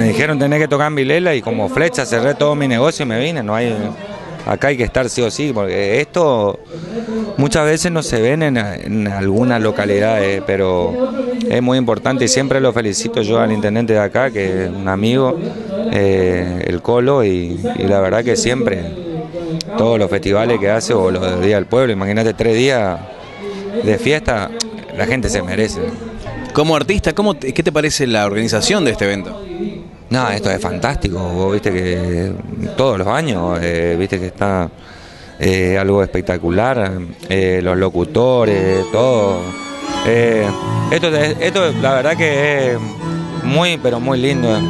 me dijeron tener que tocar en Vilela y como flecha cerré todo mi negocio y me vine. No hay, acá hay que estar sí o sí, porque esto muchas veces no se ven en, en algunas localidades, pero es muy importante y siempre lo felicito yo al intendente de acá, que es un amigo, eh, el Colo, y, la verdad que siempre todos los festivales que hace o los del Día del Pueblo, imagínate tres días de fiesta, la gente se merece. Como artista, ¿cómo ¿qué te parece la organización de este evento? No, esto es fantástico, vos viste que todos los años, eh, viste que está eh, algo espectacular, eh, los locutores, todo. Esto, es- esto la verdad que es muy, pero muy lindo.